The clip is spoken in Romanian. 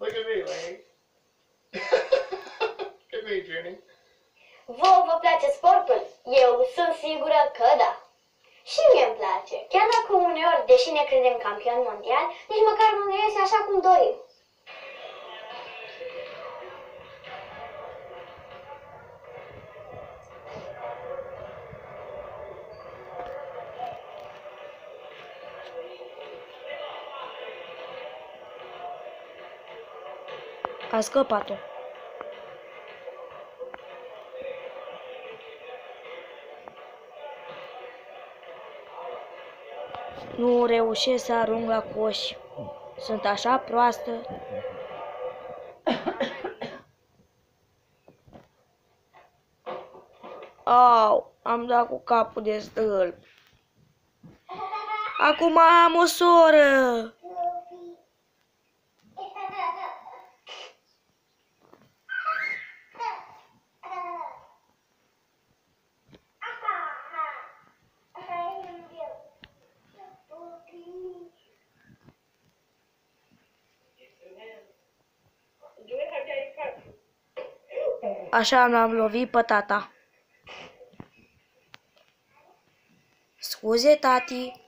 Look at me, Lane. Look at me, Jenny. Vouă vă place sportul? Eu sunt sigură că da. Și mie îmi place. Chiar dacă uneori, deși ne credem campion mondial, nici măcar nu ne iese așa cum dorim. A scăpat-o. Nu reușesc să arunc la coș. Sunt așa proastă. Au, am dat cu capul de stâlp. Acum am o soră. Așa l-am lovit pe tata. Scuze, tati.